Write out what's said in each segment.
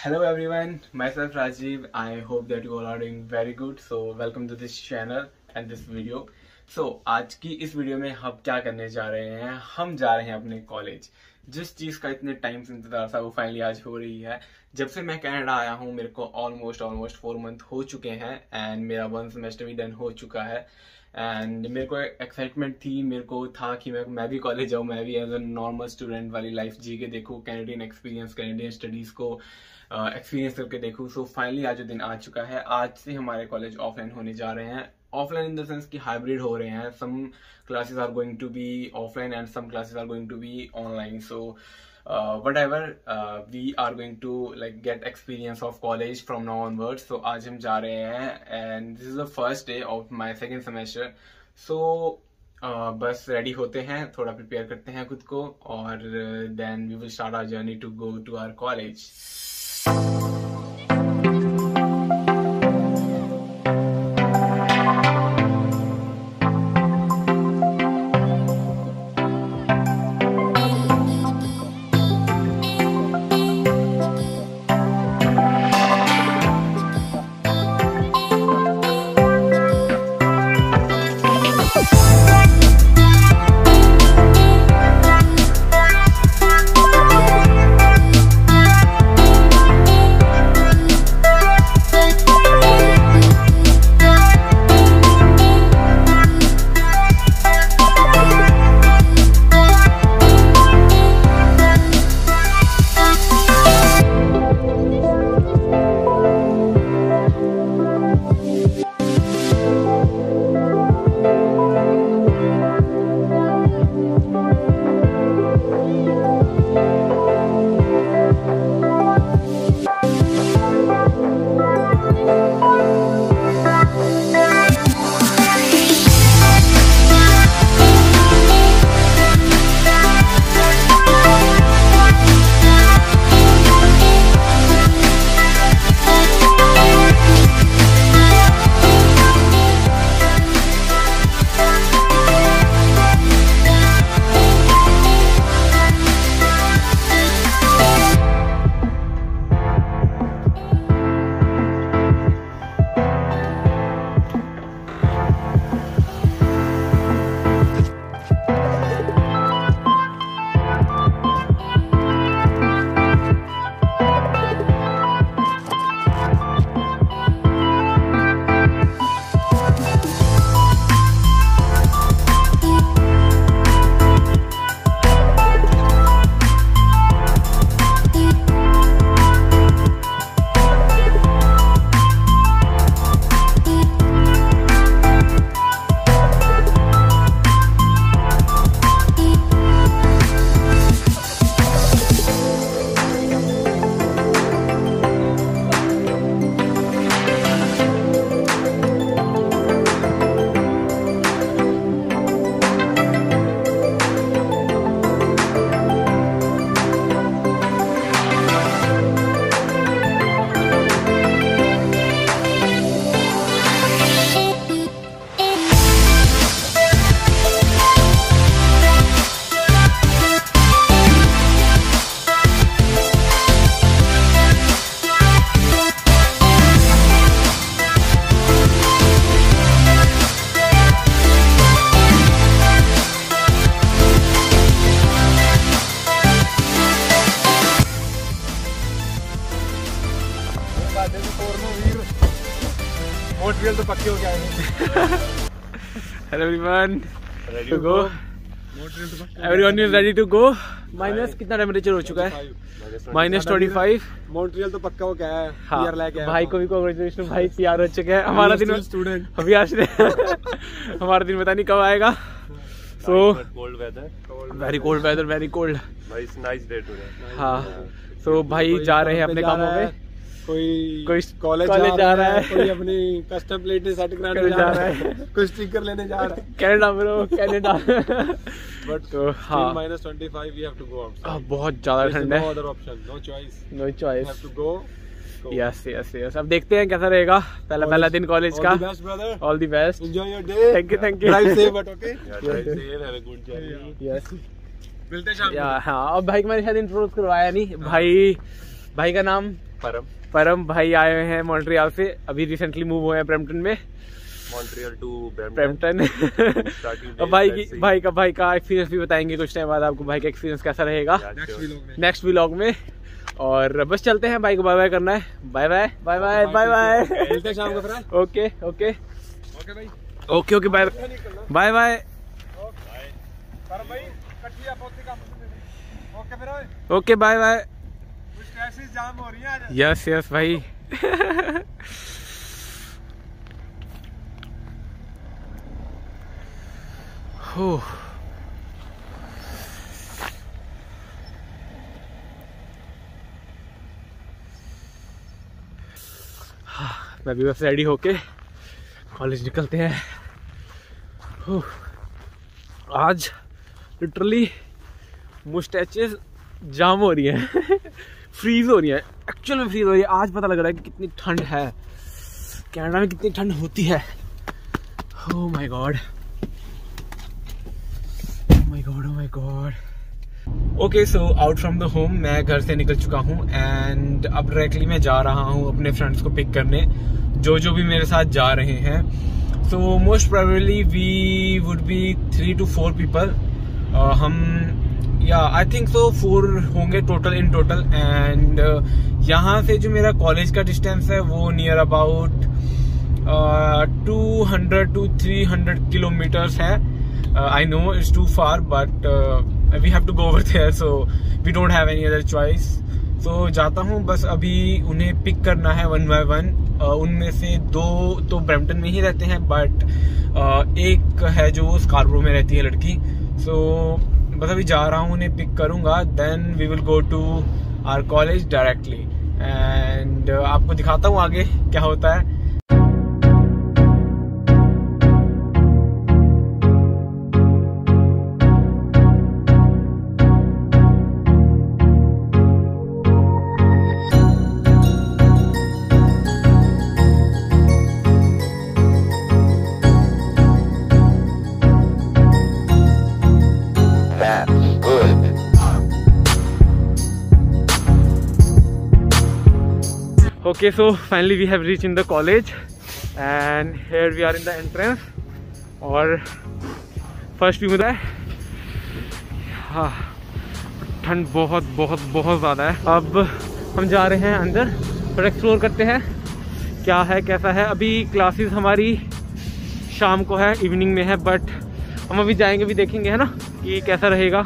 Hello everyone, myself Rajiv. I hope that you all are doing very good. So welcome to this channel and this video. So आज की इस video में हम क्या करने जा रहे हैं हम जा रहे हैं अपने कॉलेज जिस चीज़ का इतने टाइम से इंतज़ार था वो फाइनली आज हो रही है जब से मैं कनाडा आया हूँ मेरे को ऑलमोस्ट ऑलमोस्ट फोर मंथ हो चुके हैं एंड मेरा वन सेमेस्टर भी डन हो चुका है एंड मेरे को एक्साइटमेंट थी मेरे को था कि मैं मैं भी कॉलेज जाऊँ मैं भी एज अ नॉर्मल स्टूडेंट वाली लाइफ जी के देखूँ कैनेडियन एक्सपीरियंस कैनेडियन स्टडीज़ को एक्सपीरियंस uh, करके देखूँ। सो फाइनली आज दिन आ चुका है आज से हमारे कॉलेज ऑफलाइन होने जा रहे हैं। ऑफलाइन इन द सेंस कि हाइब्रिड हो रहे हैं। Some classes are going to be offline and some classes are going to be online so whatever uh, we are going to like get experience of college from now onwards so आज हम जा रहे हैं this is the first day of my second semester so uh, बस ready होते हैं थोड़ा prepare करते हैं खुद को और then we will start our journey to go to our college hello everyone ready to go मोटरियल तो पक्के everyone is ready to go minus कितना टेम्परेचर हो चुका है? माइनस ट्वेंटी फाइव मोटरियल तो पक्का हो गया है। हाँ पीआर लेके भाई को भी कॉन्ग्रेचुलेशन भाई तैयार हो चुके हैं। हमारा दिन स्टूडेंट अभी आज हमारा दिन पता नहीं कब आएगा। So cold weather. Very cold weather very cold nice day today. हाँ सो भाई जा रहे हैं अपने कामों पे कोई कोई कॉलेज कॉलेज जा रहा है। कोई अपनी कस्टम प्लेट सेट कराने जा जा रहा है कोई स्टिकर लेने जा रहा है। कनाडा ब्रो कनाडा बट तो हाँ। minus 25 we have to go outside. आ, बहुत ज़्यादा ठंड है। option no choice. No choice have to go go. Yes yes yes अब देखते हैं कैसा रहेगा पहला पहला दिन कॉलेज का। All the best your day. Thank you, thank you. drive safe but okay? Yeah drive safe. have a good journey. Yes मिलते हैं शाम या हाँ अब भाई को मैंने शायद इंट्रोड्यूस करवाया नहीं। भाई भाई का नाम? परम। परम भाई आए हुए हैं मॉन्ट्रियल से। अभी रिसेंटली मूव हुए हैं ब्रैम्पटन में। मॉन्ट्रियल टू ब्रैम्पटन अब भाई की भाई का भाई का एक्सपीरियंस भी बताएँगे कुछ टाइम बाद आपको। भाई का एक्सपीरियंस कैसा रहेगा? नेक्स्ट व्लॉग में। में। और बस चलते हैं भाई को बाय बाय करना है। Bye bye bye bye bye bye मिलते हैं शाम को फिर ओके ओके ओके भाई। Okay okay bye bye bye भाई कटिया बहुत काम ओके फिर ओए। ओके बाय बाय क्राइसिस जाम हो रही है यस यस भाई। हो हाँ, मैं भी बस रेडी होके कॉलेज निकलते हैं। हो, आज लिटरली मुस्टैचेस जाम हो रही हैं। फ्रीज हो रही है। एक्चुअल में फ्रीज हो रही है। आज पता लग रहा है कि कितनी ठंड है। कनाडा में कितनी ठंड होती है। My god oh my god oh my god okay so out from the home मैं घर से निकल चुका हूँ एंड अब डायरेक्टली मैं जा रहा हूँ अपने फ्रेंड्स को पिक करने। जो जो भी मेरे साथ जा रहे हैं। So most probably we would be three two four people हम या आई थिंक सो फोर होंगे टोटल इन टोटल एंड यहाँ से जो मेरा कॉलेज का डिस्टेंस है वो near about two hundred two three hundred kilometres है. I know it's too far but we have to go over there so we don't have any other choice तो जाता हूँ बस अभी उन्हें पिक करना है वन बाय वन उनमें से दो तो ब्रैम्पटन में ही रहते हैं बट एक है जो स्कारब्रो में रहती है लड़की. सो so, बस अभी जा रहा हूँ, उन्हें पिक करूँगा then we will go to our college directly and आपको दिखाता हूँ आगे क्या होता है। That's good. Okay, so finally we have reached in the college and here we are in the entrance. और फ़र्स्ट व्यू है हाँ ठंड बहुत बहुत बहुत ज़्यादा है। अब हम जा रहे हैं अंदर थोड़ा एक्सप्लोर करते हैं क्या है कैसा है। अभी क्लासेस हमारी शाम को है इवनिंग में है बट हम अभी जाएँगे भी देखेंगे है ना कि कैसा रहेगा।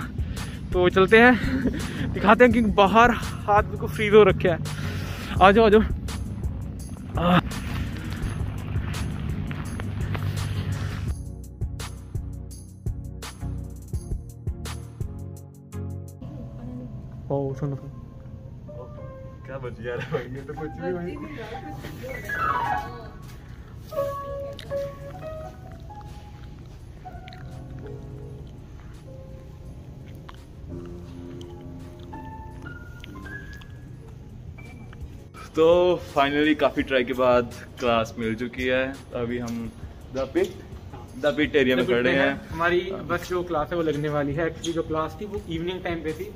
तो चलते हैं दिखाते हैं कि बाहर हाथ बिल्कुल फ्रीज हो रखे है। आ जाओ आ जाओ। ओ सुनो क्या बच गया रे भाई? ये तो कुछ भी तो फाइनली काफ़ी ट्राई के बाद क्लास मिल चुकी है। अभी हम the pit the pit area में खड़े हैं। हमारी बस जो क्लास है वो लगने वाली है। एक्चुअली जो क्लास थी वो इवनिंग टाइम पे थी।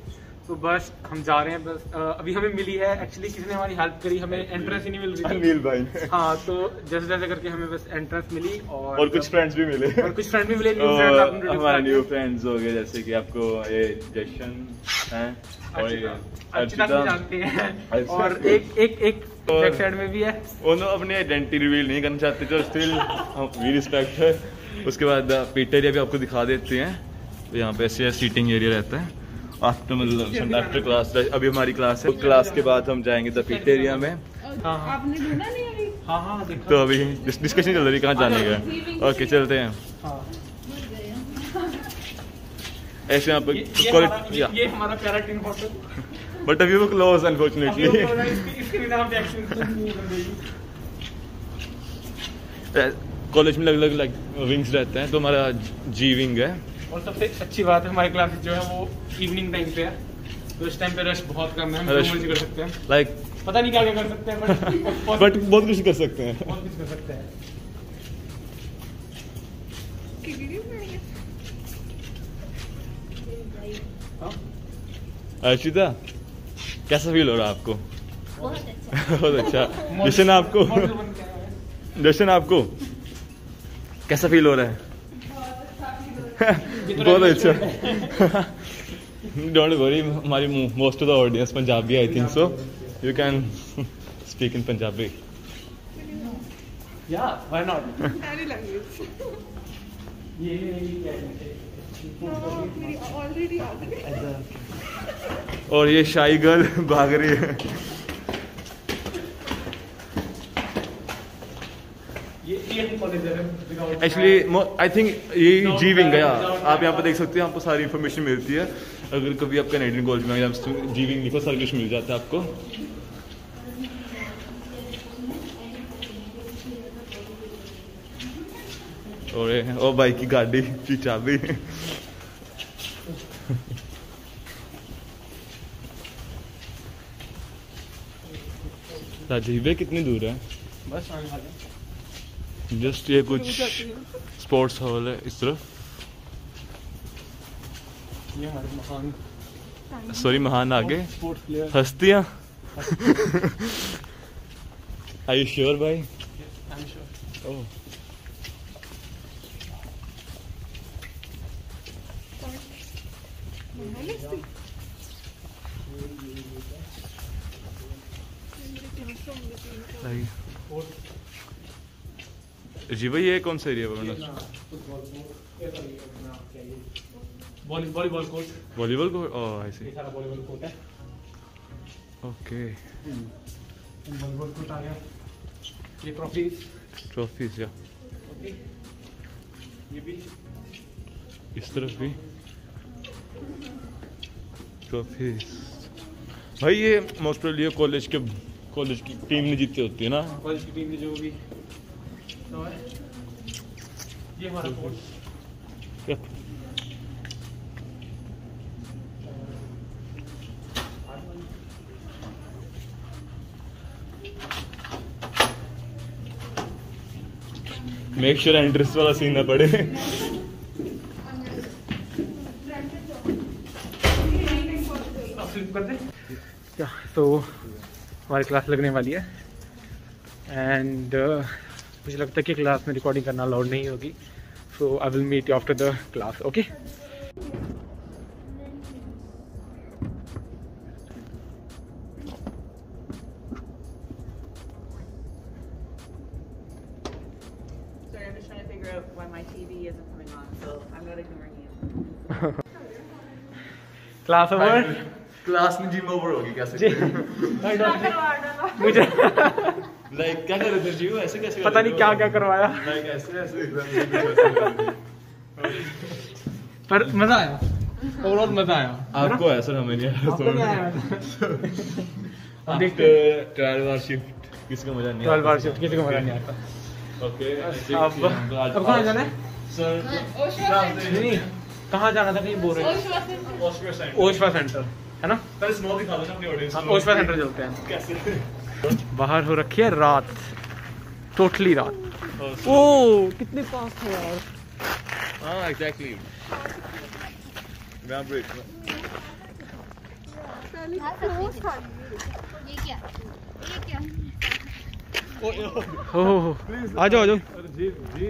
तो बस हम जा रहे हैं बस अभी हमें मिली है एक्चुअली किसी ने हमारी हेल्प करी हमें एंट्रेंस ही नहीं मिल रही थी। अनिल भाई हाँ तो जैसे जैसे करके हमें बस एंट्रेंस मिली और और कुछ फ्रेंड्स भी मिले। और कुछ फ्रेंड भी मिले न्यू हमारे न्यू फ्रेंड्स हो गए जैसे कि आपको ये जशन है? और ये अर्चिता। अर्चिता को जानते हैं। अर्चिता। और एक एक एक साइड में भी है। उन्होंने अपनी आइडेंटिटी रिवील नहीं करना चाहते तो स्टिल वी रिस्पेक्ट है। उसके बाद पीट एरिया भी आपको दिखा देते हैं। तो यहाँ पे ऐसे सीटिंग एरिया रहता है। आफ्टर मतलब आफ्टर क्लास अभी हमारी क्लास है। क्लास के बाद हम जाएँगे द पीट एरिया में। हाँ हाँ। आपने ढूंढा नहीं अभी? हाँ हाँ तो अभी डिस्कशन चल रही कहाँ जाने का ओके चलते हैं। हाँ। ऐसे यहाँ पे ये, हमारा, प्यारा बट अभी वो क्लोज अनफॉर्चुनेटली कॉलेज में अलग अलग विंग्स रहते हैं तो हमारा जी विंग है। और सबसे अच्छी बात है हमारी क्लासेस जो है वो इवनिंग टाइम पे है। तो इस टाइम पे रश बहुत कम है हम मर्ज़ी कर सकते हैं। लाइक पता नहीं क्या क्या कर सकते हैं बट बट बहुत कुछ कर सकते हैं। बहुत कुछ कर सकते हैं। हाँ? अर्शिता कैसा फील हो रहा है आपको? बहुत अच्छा। बहुत अच्छा। जशन आपको? जशन आपको? कैसा फील हो रहा है? बहुत अच्छा डोंट वरी हमारी most of the audience Punjabi I think so you can speak in Punjabi या व्हाई नॉट. ये हैं. और ये शाही गर्ल भाग रही है ये ये कॉलेज है without- एक्चुअली आई थिंक ये जी विंग है आप यहाँ पे bag. देख सकते हैं, आपको सारी इन्फॉर्मेशन मिलती है। अगर कभी आप कैनेडियन कॉलेज में आप जी विंग लिखो सारा कुछ मिल जाता है आपको। और ओ बाइक की गाड़ी, की चाबी। राजीव कितनी दूर है? बस जस्ट ये कुछ स्पोर्ट्स हॉल है इस तरफ़। ये महान सॉरी महान आगे। हस्तियाँ। Are you sure भाई? I am sure Oh. जी भाई ये कौन सा area volley volleyball court volleyball को आई सी वॉलीबॉल कोर्ट है ओके वॉलीबॉल कोर्ट आ गया ये ट्रॉफीज ट्रॉफीज या ये भी इस तरफ़ भी ट्रॉफीज भाई ये मोस्ट प्रोबेबली कॉलेज के कॉलेज की टीम ने जीती होती है ना? कॉलेज की टीम की जो भी ये हमारा. मेक श्योर एंट्रेंस वाला सीन ना पड़े। तो हमारी क्लास लगने वाली है। एंड मुझे लगता है कि क्लास में रिकॉर्डिंग करना अलाउड नहीं होगी। So I will meet you after the class okay. Class over class में जिम ओवर होगी कैसे? मुझे लाइक क्या कर रहे थे? ऐसे कैसे पता नहीं क्या क्या करवाया। लाइक ऐसे ऐसे पर मज़ा आया। बहुत मज़ा आया। आपको सर हमें नहीं आया। देखते ट्वेल्व आवर शिफ्ट किसको मज़ा नहीं ट्वेल्व आवर शिफ्ट किसी को मज़ा नहीं आता। ओके अब अब कहाँ जाना है? सर नहीं कहाँ जाना था कहीं बोल रहे हैं? ओशवा सेंटर ओशवा सेंटर है ना? पहले स्मोक दिखा दो ना अपनी ऑडियंस ओशवा सेंटर चलते हैं। कैसे बाहर हो रखी है रात। टोटली रात। ओ कितने पास थे यार। हाँ एग्जैक्टली मैं ब्रेक ये क्या ये क्या हो हो हो आ जाओ आ जाओ जी जी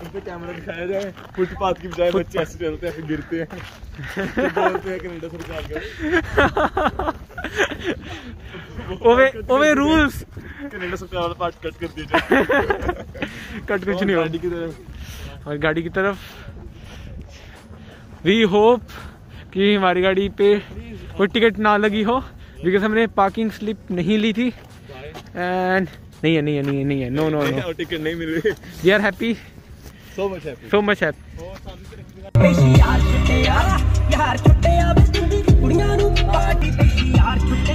उन पे कैमरा दिखाया जाए। फुटपाथ की बजाय बच्चे ऐसे चलते हैं फिर गिरते हैं। बोलते हैं कनाडा सरकार का। ओवे ओवे रूल्स कनाडा पार्ट कट कर कट कुछ नहीं गाड़ी की तरफ़। और गाड़ी की तरफ़। वी होप कि हमारी गाड़ी पे कोई टिकट ना लगी हो बिकॉज़ हमने पार्किंग स्लिप नहीं ली थी। एंड नहीं है नहीं है नहीं है नहीं है। नो नो नो टिकट नहीं मिल रही। We are happy so much happy so much happy यार छुट्टे कुड़ियाँ नु पार्टी यार छुट्टे